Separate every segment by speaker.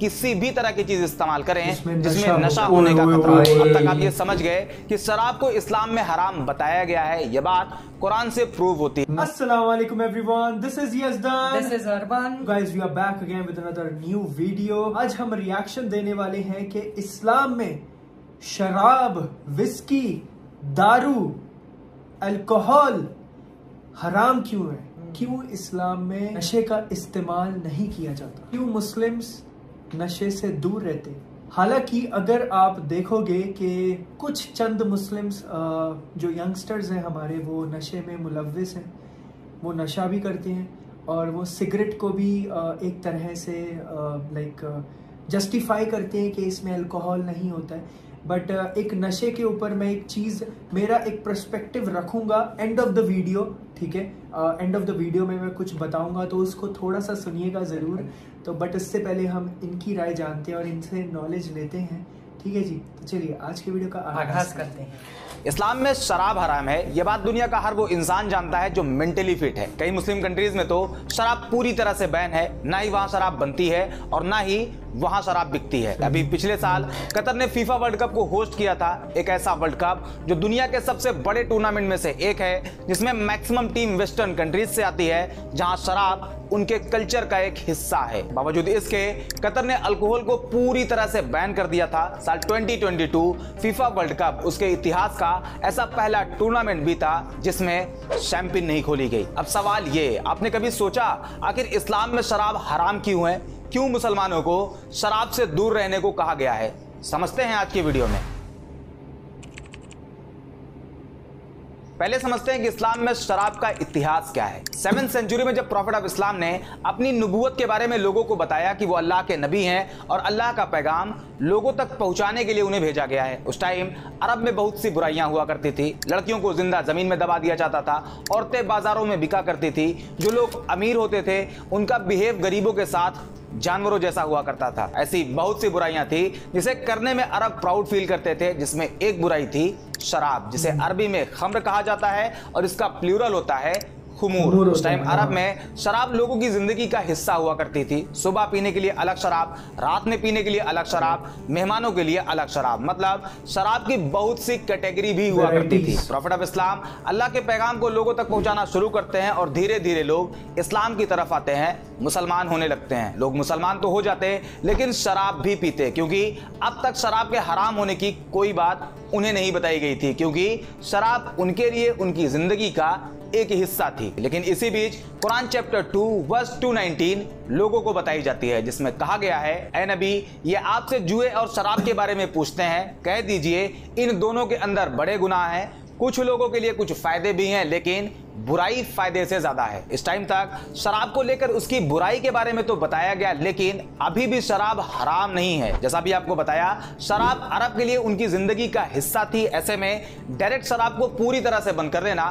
Speaker 1: किसी भी तरह की चीज़ इस्तेमाल करें
Speaker 2: जिसमें नशा
Speaker 1: होने का खतरा हो अब तक आप ये समझ गए कि शराब को इस्लाम में हराम बताया गया है ये बात कुरान से प्रूव होती है
Speaker 2: alaikum everyone. This is Yazdan.
Speaker 3: This is Urban.
Speaker 2: Guys, we are back again with another new video. आज हम रिएक्शन देने वाले हैं कि इस्लाम में शराब, विस्की, दारू, अल्कोहल हराम क्यों है क्यों इस्लाम में नशे का इस्तेमाल नहीं किया जाता क्यों मुस्लिम्स नशे से दूर रहते? हालाँकि अगर आप देखोगे कि कुछ चंद मुस्लिम्स जो यंगस्टर्स हैं हमारे, वो नशे में मुलविस हैं। वो नशा भी करते हैं और वो सिगरेट को भी एक तरह से लाइक जस्टिफाई करते हैं कि इसमें अल्कोहल नहीं होता है। बट एक नशे के ऊपर मैं एक चीज़, मेरा एक प्रस्पेक्टिव रखूँगा एंड ऑफ़ द वीडियो ठीक है? एंड ऑफ़ द वीडियो में मैं कुछ बताऊँगा तो उसको थोड़ा सा सुनिएगा ज़रूर। तो बट इससे पहले हम इनकी राय जानते हैं और इनसे नॉलेज लेते हैं। ठीक है जी? तो चलिए आज के वीडियो का
Speaker 3: आगाज़ करते हैं।
Speaker 1: इस्लाम में शराब हराम है। ये बात दुनिया का हर वो इंसान जानता है जो मेंटली फिट है। कई मुस्लिम कंट्रीज़ में तो शराब पूरी तरह से बैन है। ना ही वहाँ शराब बनती है और ना ही वहाँ शराब बिकती है। अभी पिछले साल कतर ने फीफा वर्ल्ड कप को होस्ट किया था एक ऐसा वर्ल्ड कप जो दुनिया के सबसे बड़े टूर्नामेंट में से एक है जिसमें मैक्सिमम टीम वेस्टर्न कंट्रीज़ से आती है जहाँ शराब उनके कल्चर का एक हिस्सा है। बावजूद इसके, कतर ने अल्कोहल को पूरी तरह से बैन कर दिया था। साल 2022 फीफा वर्ल्ड कप, उसके इतिहास का ऐसा पहला टूर्नामेंट भी था, जिसमें चैंपियन नहीं खोली गई। अब सवाल ये, आपने कभी सोचा, आखिर इस्लाम में शराब हराम क्यों है? क्यों मुसलमानों को शराब से दूर रहने को कहा गया है? समझते हैं आज की वीडियो में। पहले समझते हैं कि इस्लाम में शराब का इतिहास क्या है। सेवन सेंचुरी में जब प्रॉफिट ऑफ़ इस्लाम ने अपनी नबूवत के बारे में लोगों को बताया कि वो अल्लाह के नबी हैं और अल्लाह का पैगाम लोगों तक पहुँचाने के लिए उन्हें भेजा गया है, उस टाइम अरब में बहुत सी बुराइयाँ हुआ करती थी। लड़कियों को ज़िंदा ज़मीन में दबा दिया जाता था, औरतें बाजारों में बिका करती थी। जो लोग अमीर होते थे, उनका बिहेव गरीबों के साथ जानवरों जैसा हुआ करता था। ऐसी बहुत सी बुराइयाँ थी, जिसे करने में अरब प्राउड फील करते थे, जिसमें एक बुराई थी, शराब, जिसे अरबी में खम्र कहा जाता है और इसका प्लूरल होता है खुमूर उस टाइम अरब
Speaker 2: हाँ।
Speaker 1: में शराब लोगों की ज़िंदगी का हिस्सा हुआ करती थी। सुबह पीने के लिए अलग शराब रात में पीने के लिए अलग शराब मेहमानों के लिए अलग शराब। मतलब शराब की बहुत सी कैटेगरी भी हुआ करती थी। प्रॉफिट ऑफ़ इस्लाम अल्लाह के पैगाम को लोगों तक पहुंचाना शुरू करते हैं और धीरे धीरे लोग इस्लाम की तरफ़ आते हैं मुसलमान होने लगते हैं। लोग मुसलमान तो हो जाते हैं लेकिन शराब भी पीते क्योंकि अब तक शराब के हराम होने की कोई बात उन्हें नहीं बताई गई थी क्योंकि शराब उनके लिए उनकी ज़िंदगी का एक हिस्सा थी। लेकिन इसी बीच कुरान चैप्टर 2 वर्स 219 लोगों को बताई जाती है, जिसमें कहा गया है ए नबी, ये आपसे जुए और शराब के बारे में पूछते हैं। कह दीजिए, इन दोनों के अंदर बड़े गुनाह हैं। कुछ लोगों के लिए कुछ फ़ायदे भी हैं, लेकिन बुराई फ़ायदे से ज़्यादा है। इस टाइम तक शराब को लेकर उसकी बुराई के बारे में तो बताया गया, लेकिन अभी भी शराब हराम नहीं है। जैसा भी आपको बताया, शराब अरब के लिए उनकी ज़िंदगी का हिस्सा थी। ऐसे में डायरेक्ट शराब को पूरी तरह से बंद कर देना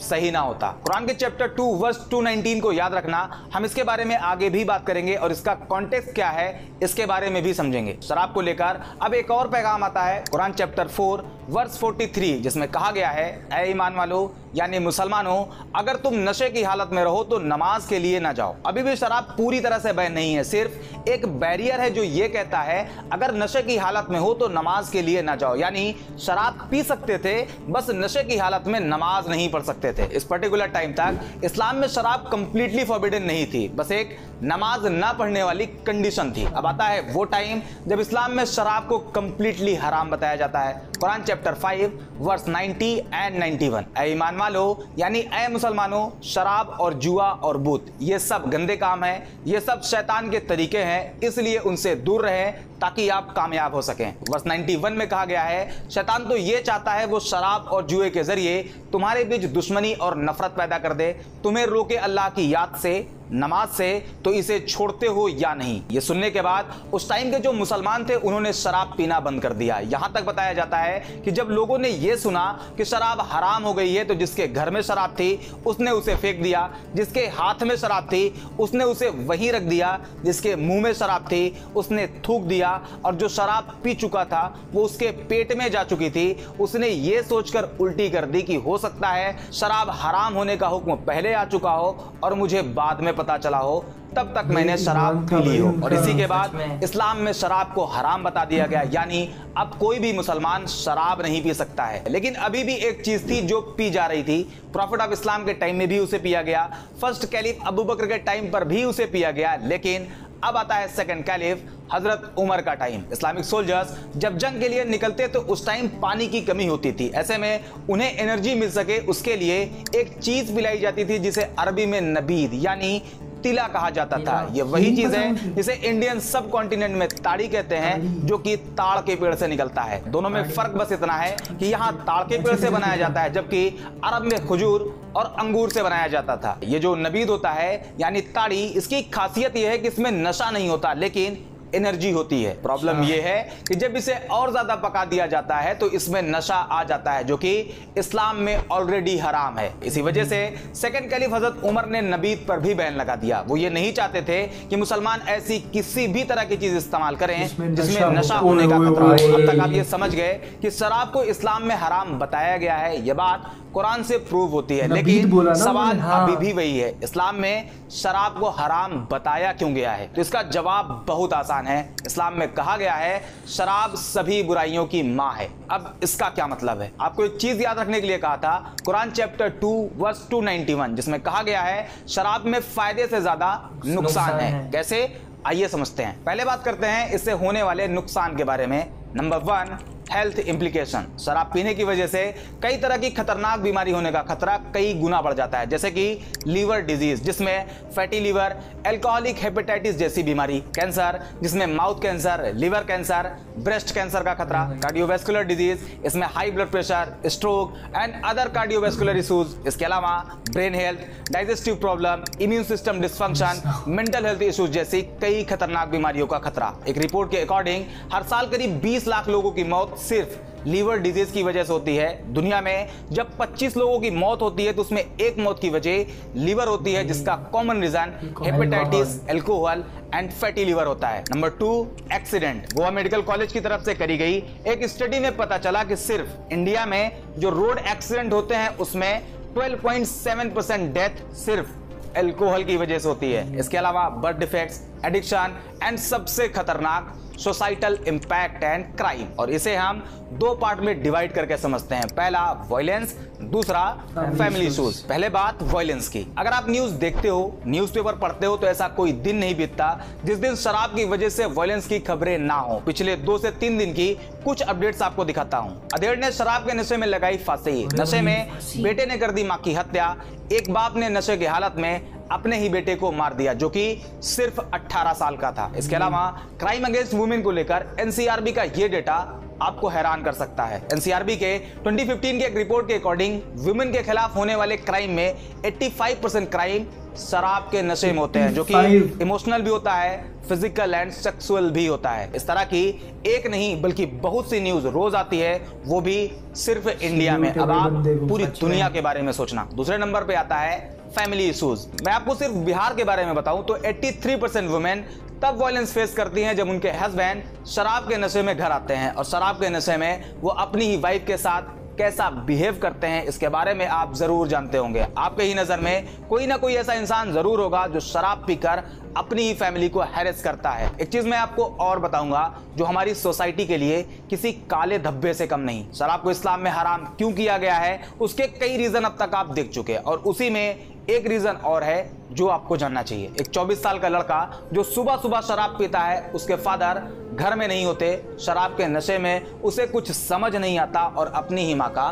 Speaker 1: सही ना होता। कुरान के चैप्टर टू वर्स 219 को याद रखना। हम इसके बारे में आगे भी बात करेंगे और इसका कॉन्टेक्ट क्या है, इसके बारे में भी समझेंगे। शराब को लेकर अब एक और पैगाम आता है। कुरान चैप्टर फोर वर्स 43 जिसमें कहा गया है ए ईमान वालों यानी हो, अगर तुम नशे की हालत में रहो तो नमाज़ के लिए ना जाओ। अभी भी शराब पूरी तरह से बैन नहीं है, सिर्फ़ एक बैरियर है जो ये कहता है, अगर नशे की हालत में हो तो नमाज़ के लिए ना जाओ। यानी शराब पी सकते थे, बस नशे की हालत में नमाज़ नहीं पढ़ सकते थे। इस पर्टिकुलर टाइम तक इस्लाम में शराब कंप्लीटली फॉरबिडन नहीं थी। बस एक नमाज़ ना पढ़ने वाली कंडीशन थी। अब आता है वो टाइम जब इस्लाम में शराब को कंप्लीटली हराम बताया जाता है। कुरान चैप्टर 5 वर्स 90 एंड 91 ए ईमान वालो, यानी ए मुसलमानों, शराब और जुआ और बूत, ये सब गंदे काम है, ये सब शैतान के तरीके हैं, इसलिए उनसे दूर रहें ताकि आप कामयाब हो सकें। वर्स 91 में कहा गया है, शैतान तो ये चाहता है वो शराब और जुए के ज़रिए तुम्हारे बीच दुश्मनी और नफरत पैदा कर दे। तुम्हें रोके अल्लाह की याद से, नमाज़ से तो इसे छोड़ते हो या नहीं? ये सुनने के बाद उस टाइम के जो मुसलमान थे, उन्होंने शराब पीना बंद कर दिया। यहाँ तक बताया जाता है कि जब लोगों ने यह सुना कि शराब हराम हो गई है तो जिसके घर में शराब थी, उसने उसे फेंक दिया। जिसके हाथ में शराब थी, उसने उसे वहीं रख दिया। जिसके मुँह में शराब थी, उसने थूक दिया। और जो शराब पी चुका था वो उसके पेट में जा चुकी थी। उसने ये सोचकर उल्टी कर दी कि हो सकता है शराब हराम होने का हुक्म पहले आ चुका हो और मुझे बाद में पता चला हो। तब तक मैंने शराब पी ली हो। और इसी के बाद इस्लाम में शराब को हराम बता दिया गया। यानी अब कोई भी मुसलमान शराब नहीं पी सकता है। लेकिन अभी भी एक चीज़ थी जो पी जा रही थी। प्रॉफिट ऑफ़ इस्लाम के टाइम में भी उसे पिया गया। फ़र्स्ट कैलिफ अबू बकर के टाइम पर भी उसे पिया गया। लेकिन अब आता है सेकंड कैलिफ हज़रत उमर का टाइम। इस्लामिक सोल्जर्स जब जंग के लिए निकलते तो उस टाइम पानी की कमी होती थी। ऐसे में उन्हें एनर्जी मिल सके उसके लिए एक चीज़ पिलाई जाती थी जिसे अरबी में नबीद यानी तिला कहा जाता था। ये वही चीज़ है जिसे इंडियन सब कॉन्टिनेंट में ताड़ी कहते हैं जो कि ताड़ के पेड़ से निकलता है। दोनों में फ़र्क बस इतना है कि यहाँ ताड़ के पेड़ से बनाया जाता है जबकि अरब में खजूर और अंगूर से बनाया जाता था। ये जो नबीद होता है यानी ताड़ी इसकी खासियत यह है कि इसमें नशा नहीं होता लेकिन एनर्जी होती है। प्रॉब्लम यह है कि जब इसे और ज़्यादा पका दिया जाता है तो इसमें नशा आ जाता है जो कि इस्लाम में ऑलरेडी हराम है। इसी वजह से सेकंड कैलिफ हज़रत उमर ने नबीद पर भी बैन लगा दिया। वो ये नहीं चाहते थे कि मुसलमान ऐसी किसी भी तरह की चीज़ इस्तेमाल करें
Speaker 2: जिसमें नशा
Speaker 1: होने का खतरा हो। अब तक आप ये समझ गए कि शराब को इस्लाम में हराम बताया गया है। यह बात कुरान से प्रूव होती है। लेकिन सवाल
Speaker 3: हाँ।
Speaker 1: अभी भी वही है। इस्लाम में शराब को हराम बताया क्यों गया है? तो इसका जवाब बहुत आसान है। इस्लाम में कहा गया है शराब सभी बुराइयों की माँ है। अब इसका क्या मतलब है? आपको एक चीज़ याद रखने के लिए कहा था कुरान चैप्टर टू वर्स 291 जिसमें कहा गया है शराब में फ़ायदे से ज़्यादा नुकसान
Speaker 3: नुकसान
Speaker 1: है।
Speaker 3: है।
Speaker 1: कैसे? आइए समझते हैं। पहले बात करते हैं इससे होने वाले नुकसान के बारे में। नंबर वन हेल्थ इंप्लीकेशन शराब पीने की वजह से कई तरह की खतरनाक बीमारी होने का खतरा कई गुना बढ़ जाता है, जैसे कि लीवर डिज़ीज़ जिसमें फैटी लीवर एल्कोहलिक हेपेटाइटिस जैसी बीमारी कैंसर जिसमें mouth cancer liver cancer breast cancer का खतरा कार्डियोवेस्कुलर डिज़ीज़ इसमें high blood pressure stroke and other cardiovascular issues इसके अलावा brain health digestive problem immune system dysfunction mental health issues जैसी कई खतरनाक बीमारियों का खतरा। एक रिपोर्ट के अकॉर्डिंग हर साल करीब 20 लाख लोगों की मौत सिर्फ़ लीवर डिज़ीज़ की वजह से होती है। दुनिया में जब 25 लोगों की मौत होती है तो उसमें एक मौत की वजह लीवर होती है जिसका common reason hepatitis alcohol and fatty liver होता है। Number two accident Goa medical college की तरफ़ से करी गई। एक स्टडी में पता चला कि सिर्फ़ इंडिया में जो रोड एक्सीडेंट होते हैं उसमें 12.7 परसेंट डेथ सिर्फ़ एल्कोहल की वजह से होती है। इसके अलावा बर्थ डिफेक्ट्स एडिक्शन एंड सबसे खतरनाक सोसाइटल इंपैक्ट एंड क्राइम। और इसे हम दो पार्ट में डिवाइड करके समझते हैं। पहला वायलेंस दूसरा फैमिली। इश्यूज़ पहले बात वायलेंस की। अगर आप न्यूज़ देखते हो न्यूज़पेपर पढ़ते हो तो ऐसा कोई दिन नहीं बीतता जिस दिन शराब की वजह से वायलेंस की खबरें ना हो। पिछले दो से तीन दिन की कुछ अपडेट्स आपको दिखाता हूँ। अधेड़ ने शराब के नशे में लगाई फांसी। नशे में बेटे ने कर दी माँ की हत्या। एक बाप ने नशे की हालत में अपने ही बेटे को मार दिया जो कि सिर्फ़ 18 साल का था। इसके अलावा क्राइम अगेंस्ट वुमेन को लेकर एनसीआरबी का ये डेटा आपको हैरान कर सकता है। एनसीआरबी के 2015 के एक रिपोर्ट के अकॉर्डिंग वुमेन के खिलाफ होने वाले क्राइम में 85 परसेंट क्राइम शराब के नशे में होते हैं जो कि इमोशनल भी होता है फ़िज़िकल एंड सेक्सुअल भी होता है। इस तरह की एक नहीं बल्कि बहुत सी न्यूज़ रोज आती है वो भी सिर्फ़ इंडिया में। अब आप पूरी दुनिया के बारे में सोचना। दूसरे नंबर पे आता है फैमिली इशूज मैं आपको सिर्फ़ बिहार के बारे में बताऊँ तो 83 परसेंट वुमेन तब वायलेंस फेस करती हैं जब उनके हस्बैंड शराब के नशे में घर आते हैं और शराब के नशे में वो अपनी ही वाइफ के साथ कैसा बिहेव करते हैं, इसके बारे में आप ज़रूर जानते होंगे। आपके ही नज़र में कोई ना कोई ऐसा इंसान ज़रूर होगा जो शराब पीकर अपनी ही फैमिली को हैरेस करता है। एक चीज़ मैं आपको और बताऊँगा, जो हमारी सोसाइटी के लिए किसी काले धब्बे से कम नहीं। शराब को इस्लाम में हराम क्यों किया गया है, उसके कई रीजन अब तक आप देख चुके और उसी में एक रीजन और है जो आपको जानना चाहिए। एक 24 साल का लड़का जो सुबह सुबह शराब पीता है, उसके फादर घर में नहीं होते, शराब के नशे में, उसे कुछ समझ नहीं आता और अपनी ही माँ का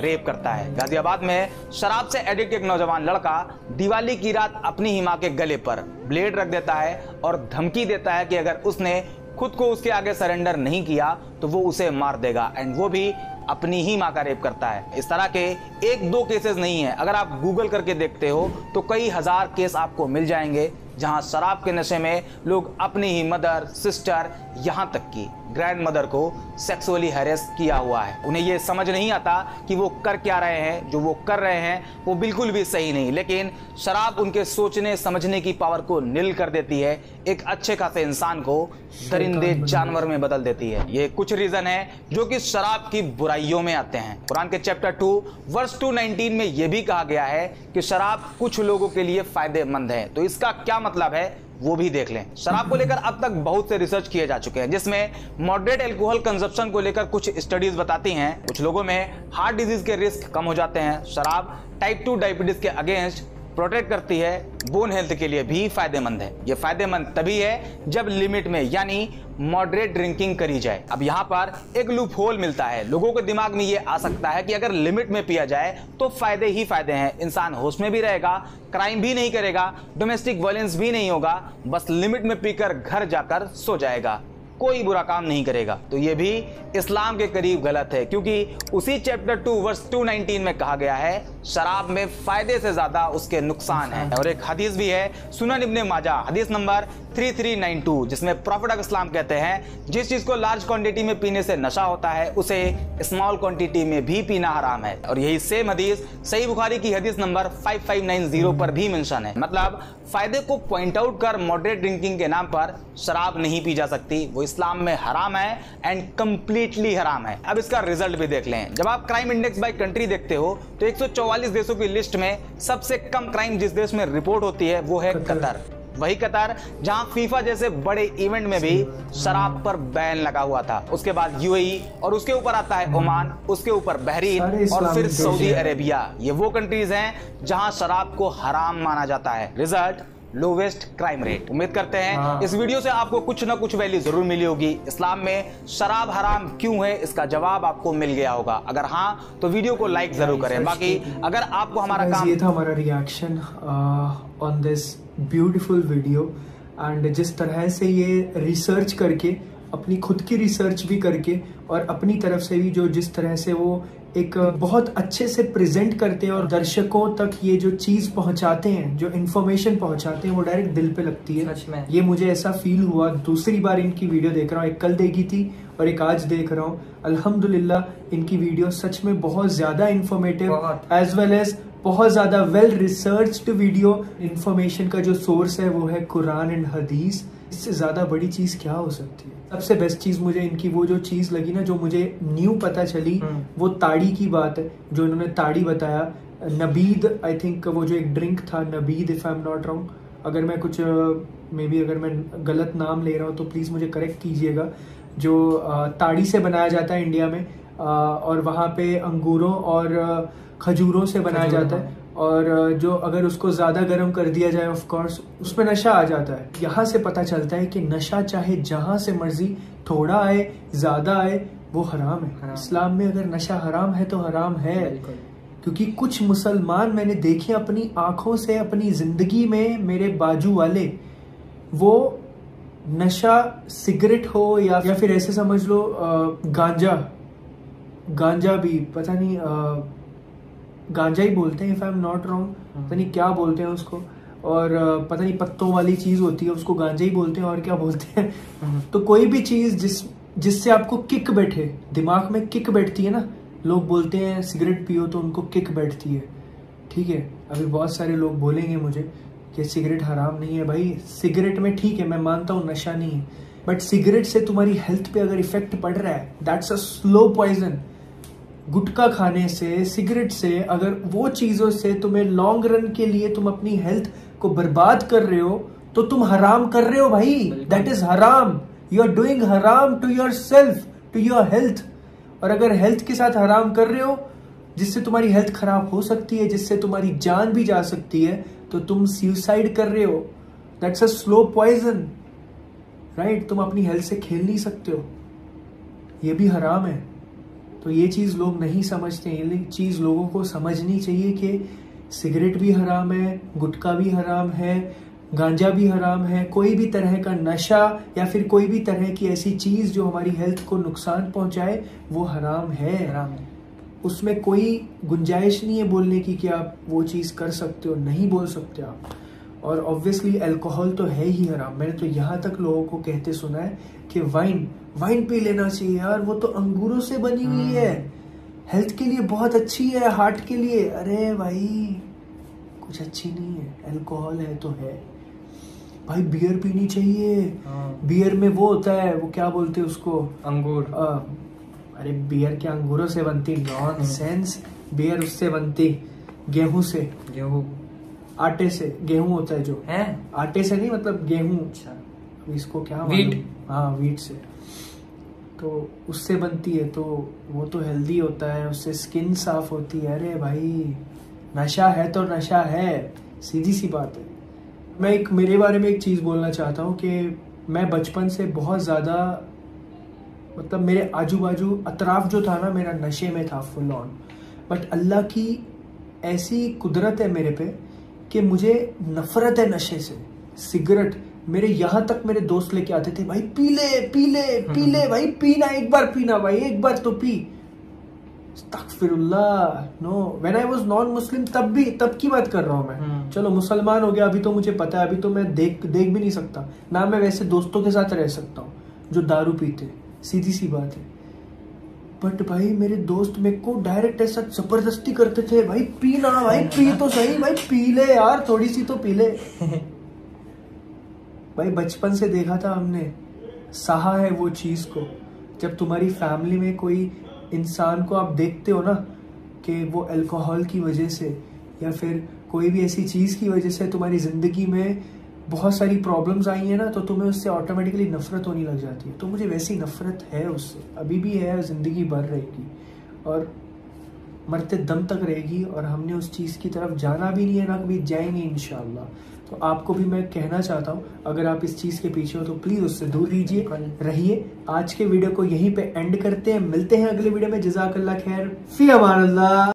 Speaker 1: रेप करता है। गाजियाबाद में शराब से एडिक्ट एक नौजवान लड़का दिवाली की रात अपनी ही माँ के गले पर ब्लेड रख देता है और धमकी देता है कि अगर उसने खुद को उसके आगे सरेंडर नहीं किया तो वो उसे मार देगा। एंड वो भी अपनी ही माँ का रेप करता है। इस तरह के एक दो केसेस नहीं है। अगर आप गूगल करके देखते हो तो कई हज़ार केस आपको मिल जाएँगे, जहाँ शराब के नशे में लोग अपनी ही मदर सिस्टर यहाँ तक कि। ग्रैंड मदर को सेक्सुअली हैरेस किया हुआ है। उन्हें ये समझ नहीं आता कि वो कर क्या रहे हैं। जो वो कर रहे हैं वो बिल्कुल भी सही नहीं। लेकिन शराब उनके सोचने समझने की पावर को नील कर देती है। एक अच्छे खासे इंसान को दरिंदे जानवर में बदल देती है। ये कुछ रीजन है जो कि शराब की बुराइयों में आते हैं। कुरान के chapter two verse two nineteen में यह भी कहा गया है कि शराब कुछ लोगों के लिए फ़ायदेमंद है। तो इसका क्या मतलब है? वो भी देख लें। शराब को लेकर अब तक बहुत से रिसर्च किए जा चुके हैं, जिसमें मॉडरेट एल्कोहल कंजप्शन को लेकर कुछ स्टडीज़ बताती हैं। कुछ लोगों में हार्ट डिज़ीज़ के रिस्क कम हो जाते हैं। शराब टाइप टू डायबिटीज़ के अगेंस्ट प्रोटेक्ट करती है बोन हेल्थ के लिए भी फ़ायदेमंद है। ये फ़ायदेमंद तभी है जब लिमिट में, यानी मॉडरेट ड्रिंकिंग करी जाए। अब यहाँ पर एक लूप होल मिलता है। लोगों के दिमाग में ये आ सकता है कि अगर लिमिट में पिया जाए तो फ़ायदे ही फ़ायदे हैं। इंसान होश में भी रहेगा क्राइम भी नहीं करेगा डोमेस्टिक वायलेंस भी नहीं होगा, बस लिमिट में पीकर घर जाकर सो जाएगा। कोई बुरा काम नहीं करेगा। तो ये भी इस्लाम के करीब गलत है क्योंकि उसी chapter two verse two nineteen में कहा गया है शराब में फ़ायदे से ज़्यादा उसके नुकसान है। और एक हदीस भी है सुनन इब्ने माजा हदीस नंबर 3392 जिसमें प्रॉफिट इस्लाम कहते हैं जिस चीज़ को लार्ज क्वांटिटी में पीने से नशा होता है उसे स्मॉल क्वांटिटी में भी पीना हराम है। और यही सेम हदीस सही बुखारी की हदीस नंबर 5590 पर भी मेंशन है। मतलब फ़ायदे को पॉइंट आउट कर मॉडरेट ड्रिंकिंग के नाम पर शराब नहीं पी जा सकती वो इस्लाम में हराम है एंड कंप्लीटली हराम है। अब इसका रिज़ल्ट भी देख लें। जब आप क्राइम इंडेक्स बाय कंट्री देखते हो तो 144 देशों की लिस्ट में सबसे कम क्राइम जिस देश में रिपोर्ट होती है वो है कतर। वही कतर जहाँ फीफा जैसे बड़े इवेंट में भी शराब पर बैन लगा हुआ था। उसके बाद यूएई और उसके ऊपर आता है ओमान उसके ऊपर बहरीन और फिर सऊदी अरेबिया। ये वो कंट्रीज़ हैं जहाँ शराब को हराम माना जाता है। रिज़ल्ट लोवेस्ट क्राइम रेट उम्मीद करते हैं हाँ। इस वीडियो से आपको कुछ ना कुछ वैल्यू ज़रूर मिली होगी। इस्लाम में शराब हराम क्यों है? इसका जवाब आपको मिल गया होगा। अगर हाँ तो वीडियो को लाइक ज़रूर करें। बाकी अगर आपको हमारा काम
Speaker 2: ये था हमारा reaction on this beautiful video and जिस तरह से ये रिसर्च करके अपनी खुद की रिसर्च भी करके और अपनी तरफ़ से भी जो जिस तरह से वो एक बहुत अच्छे से प्रेजेंट करते हैं और दर्शकों तक ये जो चीज़ पहुंचाते हैं जो इन्फॉर्मेशन पहुंचाते हैं वो डायरेक्ट दिल पे लगती है। सच में। ये मुझे ऐसा फील हुआ दूसरी बार इनकी वीडियो देख रहा हूँ एक कल देखी थी और एक आज देख रहा हूँ। अल्हम्दुलिल्लाह इनकी वीडियो सच में बहुत ज़्यादा इन्फॉर्मेटिव एज वेल एज बहुत ज़्यादा वेल रिसर्च्ड वीडियो इन्फॉर्मेशन का जो सोर्स है वो है कुरान एंड हदीस इससे ज़्यादा बड़ी चीज़ क्या हो सकती है? सबसे बेस्ट चीज़ मुझे इनकी वो जो चीज़ लगी ना जो मुझे न्यू पता चली हम्म। वो ताड़ी की बात है जो इन्होंने ताड़ी बताया। नबीद आई थिंक वो जो एक ड्रिंक था Nabeed if I am not wrong अगर मैं कुछ मे बी अगर मैं गलत नाम ले रहा हूँ तो प्लीज़ मुझे करेक्ट कीजिएगा। जो ताड़ी से बनाया जाता है इंडिया में और वहाँ पे अंगूरों और खजूरों से बनाया जाता है। और जो अगर उसको ज़्यादा गर्म कर दिया जाए ऑफ़ कोर्स उसमें नशा आ जाता है। यहाँ से पता चलता है कि नशा चाहे जहाँ से मर्ज़ी थोड़ा आए ज़्यादा आए वो हराम है। हराम। इस्लाम में अगर नशा हराम है तो हराम है। क्योंकि कुछ मुसलमान मैंने देखे अपनी आँखों से अपनी ज़िंदगी में मेरे बाजू वाले वो नशा सिगरेट हो या या फिर ऐसे समझ लो गांजा। गांजा भी पता नहीं आ, गांजा ही बोलते हैं if I am not wrong पता नहीं क्या बोलते हैं उसको। और पता नहीं पत्तों वाली चीज़ होती है उसको गांजा ही बोलते हैं और क्या बोलते हैं। हम्म। तो कोई भी चीज़ जिस जिससे आपको किक बैठे दिमाग में किक बैठती है ना लोग बोलते हैं सिगरेट पियो तो उनको किक बैठती है। ठीक है? अभी बहुत सारे लोग बोलेंगे मुझे कि सिगरेट हराम नहीं है भाई। सिगरेट में ठीक है मैं मानता हूँ नशा नहीं है। बट सिगरेट से तुम्हारी हेल्थ पे अगर इफ़ेक्ट पड़ रहा है that's a slow poison gutkha खाने से सिगरेट से अगर वो चीज़ों से तुम्हें लॉन्ग रन के लिए तुम अपनी हेल्थ को बर्बाद कर रहे हो तो तुम हराम कर रहे हो भाई। दैट इज़ हराम यू आर डूइंग हराम to your self to your health और अगर हेल्थ के साथ हराम कर रहे हो जिससे तुम्हारी हेल्थ खराब हो सकती है जिससे तुम्हारी जान भी जा सकती है तो तुम सुसाइड कर रहे हो। That's a slow poison right तुम अपनी हेल्थ से खेल नहीं सकते हो। ये भी हराम है। तो ये चीज़ लोग नहीं समझते हैं। ये चीज़ लोगों को समझनी चाहिए कि सिगरेट भी हराम है गुटखा भी हराम है गांजा भी हराम है कोई भी तरह का नशा या फिर कोई भी तरह की ऐसी चीज़ जो हमारी हेल्थ को नुकसान पहुँचाए वो हराम है। हराम है। उसमें कोई गुंजाइश नहीं है बोलने की कि आप वो चीज़ कर सकते हो नहीं बोल सकते आप। और ऑब्वियसली अल्कोहल तो है ही हराम। मैंने तो यहाँ तक लोगों को कहते सुना है कि वाइन वाइन पी लेना चाहिए यार वो तो अंगूरों से बनी हुई है। हेल्थ के लिए बहुत अच्छी है हार्ट के लिए। अरे भाई कुछ अच्छी नहीं है। अल्कोहल है तो है। भाई बियर पीनी चाहिए।
Speaker 3: हाँ।
Speaker 2: बियर में वो होता है वो क्या बोलते हैं उसको?
Speaker 3: अंगूर।
Speaker 2: अ, अरे बियर क्या अंगूरों से बनती? नॉन सेंस बियर उससे बनती गेहूँ से।
Speaker 3: गेहूँ।
Speaker 2: आटे से गेहूँ होता है जो।
Speaker 3: है?
Speaker 2: आटे से नहीं मतलब गेहूँ।
Speaker 3: अच्छा।
Speaker 2: इसको क्या वीट हाँ वीट से। तो उससे बनती है तो वो तो हेल्दी होता है उससे स्किन साफ़ होती है। अरे भाई नशा है तो नशा है सीधी सी बात है। मैं एक मेरे बारे में एक चीज़ बोलना चाहता हूँ कि मैं बचपन से बहुत ज़्यादा मतलब मेरे आजू बाजू अतराफ जो था ना मेरा नशे में था फुल ऑन बट अल्लाह की ऐसी कुदरत है मेरे पे कि मुझे नफरत है नशे से। सिगरेट मेरे यहाँ तक मेरे दोस्त लेके आते थे भाई पी ले पी ले पी ले भाई पीना एक बार पीना भाई एक बार तो P. No when I was non Muslim तब भी तब की बात कर रहा हूँ मैं।
Speaker 3: हम्म।
Speaker 2: चलो मुसलमान हो गया अभी तो मुझे पता है अभी तो मैं देख देख भी नहीं सकता। ना मैं वैसे दोस्तों के साथ रह सकता हूँ जो दारू पीते सीधी सी बात है। बट भाई मेरे दोस्त मेरे को डायरेक्ट ऐसा ज़बरदस्ती करते थे भाई पी ना भाई पी तो सही भाई पी ले यार थोड़ी सी तो पी ले। भाई, बचपन से देखा था हमने। सहा है वो चीज़ को। जब तुम्हारी फैमिली में कोई इंसान को आप देखते हो ना, कि वो अल्कोहल की वजह से, या फिर कोई भी ऐसी चीज़ की वजह से तुम्हारी ज़िंदगी में बहुत सारी प्रॉब्लम्स आई हैं ना तो तुम्हें उससे ऑटोमेटिकली नफरत होने लग जाती है। तो मुझे वैसी नफरत है उससे। अभी भी है, ज़िंदगी भर रहेगी। और मरते दम तक रहेगी, और हमने उस चीज़ की तरफ़ जाना भी नहीं है ना, कभी जाएँगे इन तो आपको भी मैं कहना चाहता हूँ, अगर आप इस चीज़ के पीछे हो तो प्लीज़ उससे दूर रहिए रहिए। आज के वीडियो को यहीं पे एंड करते हैं। मिलते हैं अगले वीडियो में। जजाकल्ला खैर। फ़ी अमान